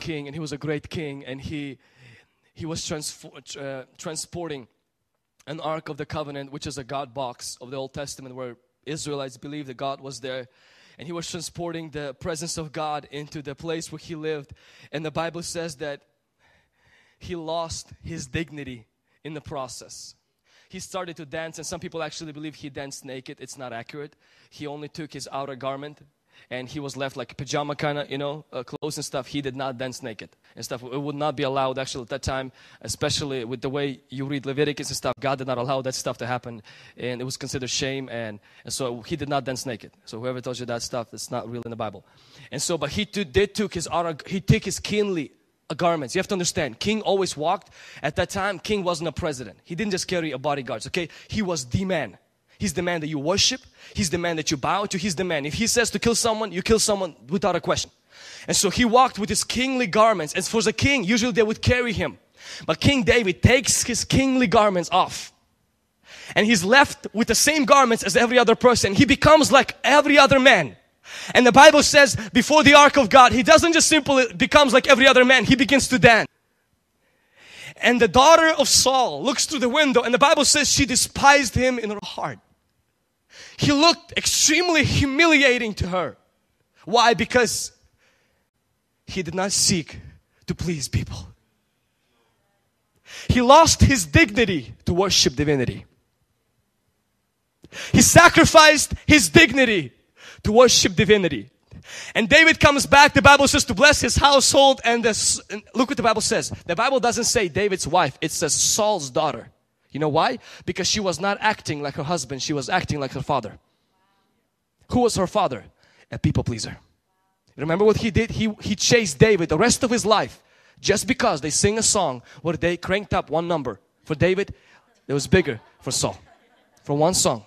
king and he was a great king and he he was transfor- uh, transporting an ark of the covenant which is a god box of the old testament where israelites believed that god was there. And he was transporting the presence of god into the place where he lived. And the bible says that he lost his dignity in the process. He started to dance and some people actually believe he danced naked. It's not accurate. He only took his outer garment and he was left like pajama kind of you know uh, clothes and stuff. He did not dance naked and stuff. It would not be allowed actually at that time especially with the way you read leviticus and stuff. God did not allow that stuff to happen and it was considered shame and, and so he did not dance naked. So whoever tells you that stuff it's not real in the bible. And so but he too, did took his honor he took his kingly garments. You have to understand king always walked. At that time king wasn't a president. He didn't just carry a bodyguards okay? He was the man He's the man that you worship. He's the man that you bow to. He's the man. If he says to kill someone, you kill someone without a question. And so he walked with his kingly garments. As for the king, usually they would carry him. But King David takes his kingly garments off. And he's left with the same garments as every other person. He becomes like every other man. And the Bible says before the ark of God, he doesn't just simply becomes like every other man. He begins to dance. And the daughter of Saul looks through the window and the Bible says she despised him in her heart. He looked extremely humiliating to her. Why? Because he did not seek to please people. He lost his dignity to worship divinity. He sacrificed his dignity to worship divinity. And David comes back, the Bible says, to bless his household. And, the, and look what the Bible says. The Bible doesn't say David's wife, it says Saul's daughter. You know why? Because she was not acting like her husband, she was acting like her father. Who was her father? A people pleaser. Remember what he did? He, he chased David the rest of his life just because they sing a song where they cranked up one number. For David, it was bigger for Saul. For one song.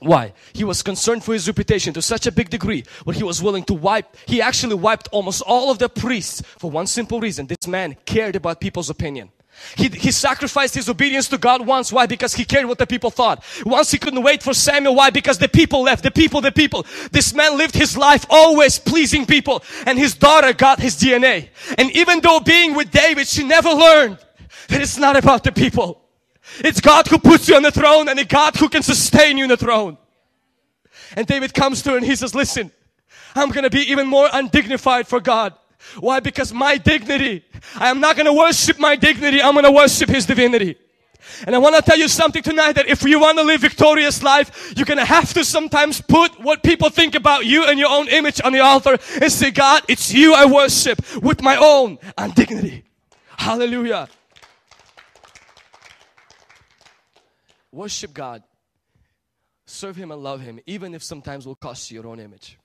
Why? He was concerned for his reputation to such a big degree where he was willing to wipe, he actually wiped almost all of the priests for one simple reason. This man cared about people's opinion. He, he sacrificed his obedience to God once. Why? Because he cared what the people thought. Once he couldn't wait for Samuel. Why? Because the people left. The people, the people. This man lived his life always pleasing people. And his daughter got his DNA. And even though being with David, she never learned that it's not about the people. It's God who puts you on the throne and it's God who can sustain you in the throne. And David comes to her and he says, listen, I'm going to be even more undignified for God. Why? Because my dignity, I am not going to worship my dignity. I'm going to worship His divinity. And I want to tell you something tonight that if you want to live victorious life, you're going to have to sometimes put what people think about you and your own image on the altar and say, God, it's you I worship with my own and dignity. Hallelujah. Worship God. Serve Him and love Him, even if sometimes will cost you your own image.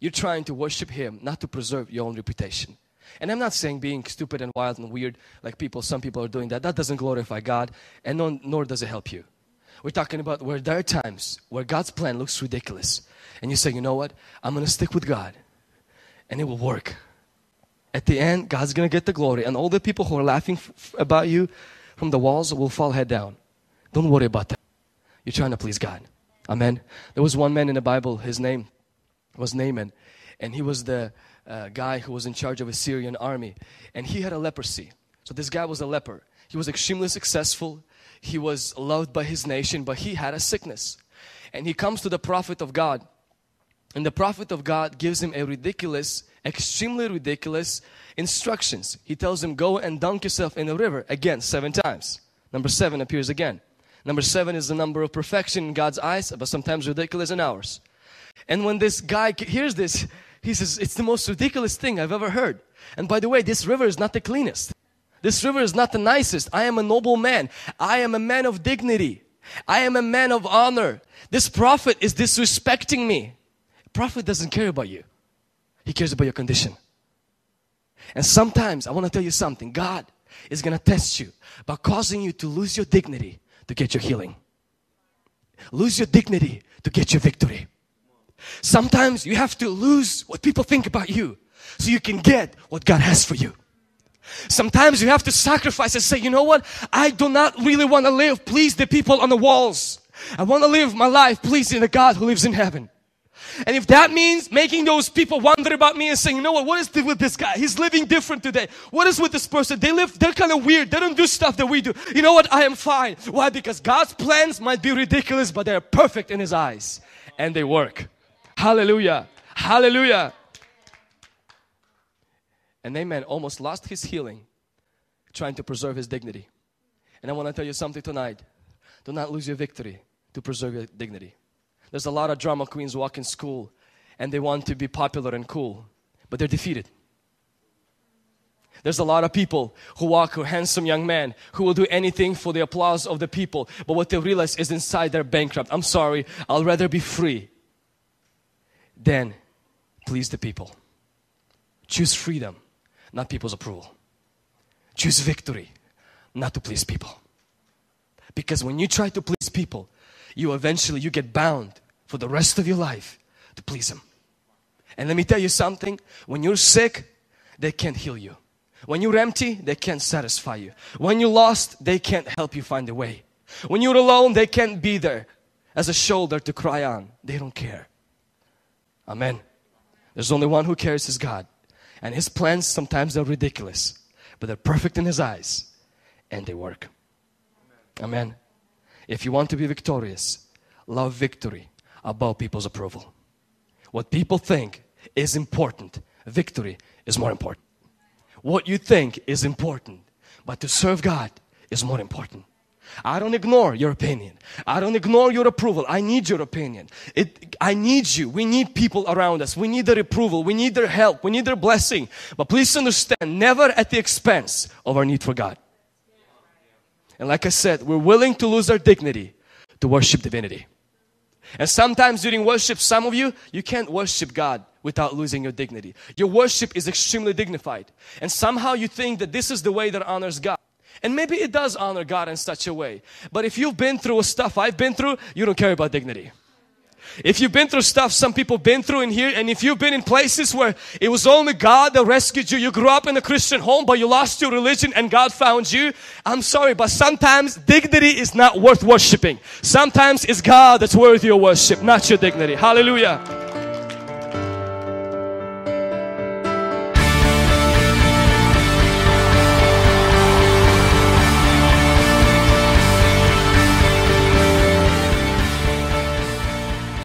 You're trying to worship Him, not to preserve your own reputation. And I'm not saying being stupid and wild and weird like people, some people are doing that. That doesn't glorify God, and nor, nor does it help you. We're talking about where there are times where God's plan looks ridiculous, and you say, you know what? I'm going to stick with God, and it will work. At the end, God's going to get the glory, and all the people who are laughing about you from the walls will fall head down. Don't worry about that. You're trying to please God. Amen. There was one man in the Bible, his name was Naaman, and he was the uh, guy who was in charge of a Syrian army, and he had a leprosy. So this guy was a leper. He was extremely successful. He was loved by his nation, but he had a sickness. And he comes to the prophet of God, and the prophet of God gives him a ridiculous, extremely ridiculous instructions. He tells him, Go and dunk yourself in the river again seven times. Number seven appears again. Number seven is the number of perfection in God's eyes, but sometimes ridiculous in ours. And when this guy hears this, he says, It's the most ridiculous thing I've ever heard. And by the way, this river is not the cleanest. This river is not the nicest. I am a noble man. I am a man of dignity. I am a man of honor. This prophet is disrespecting me. Prophet doesn't care about you. He cares about your condition. And sometimes I want to tell you something. God is going to test you by causing you to lose your dignity to get your healing. Lose your dignity to get your victory. Sometimes you have to lose what people think about you so you can get what God has for you. Sometimes you have to sacrifice and say, you know what? I do not really want to live please the people on the walls. I want to live my life pleasing the God who lives in heaven. And if that means making those people wonder about me and saying, you know what, what is with this guy? He's living different today. What is with this person? They live, they're kind of weird. They don't do stuff that we do. You know what? I am fine. Why? Because God's plans might be ridiculous, but they're perfect in His eyes. And they work. Hallelujah. Hallelujah. And Naaman almost lost his healing trying to preserve his dignity. And I want to tell you something tonight. Do not lose your victory to preserve your dignity. There's a lot of drama queens walk in school and they want to be popular and cool, but they're defeated. There's a lot of people who walk, a handsome young men who will do anything for the applause of the people, but what they realize is inside they're bankrupt. I'm sorry, I'll rather be free than please the people. Choose freedom, not people's approval. Choose victory, not to please people. Because when you try to please people, you eventually you get bound for the rest of your life to please them. And let me tell you something, when you're sick, they can't heal you. When you're empty, they can't satisfy you. When you're lost, they can't help you find a way. When you're alone, they can't be there as a shoulder to cry on. They don't care. Amen. There's only one who cares is God. And His plans sometimes are ridiculous, but they're perfect in His eyes and they work. Amen. If you want to be victorious, love victory above people's approval. What people think is important, victory is more important. What you think is important, but to serve God is more important. I don't ignore your opinion. I don't ignore your approval. I need your opinion. It, I need you. We need people around us. We need their approval. We need their help. We need their blessing. But please understand, never at the expense of our need for God. And like I said, we're willing to lose our dignity to worship divinity. And sometimes during worship, some of you, you can't worship God without losing your dignity. Your worship is extremely dignified. And somehow you think that this is the way that honors God. And maybe it does honor God in such a way. But if you've been through stuff I've been through, you don't care about dignity. If you've been through stuff some people been through in here, and if you've been in places where it was only God that rescued you, you grew up in a Christian home, but you lost your religion and God found you, I'm sorry, but sometimes dignity is not worth worshiping. Sometimes it's God that's worthy of worship, not your dignity. Hallelujah.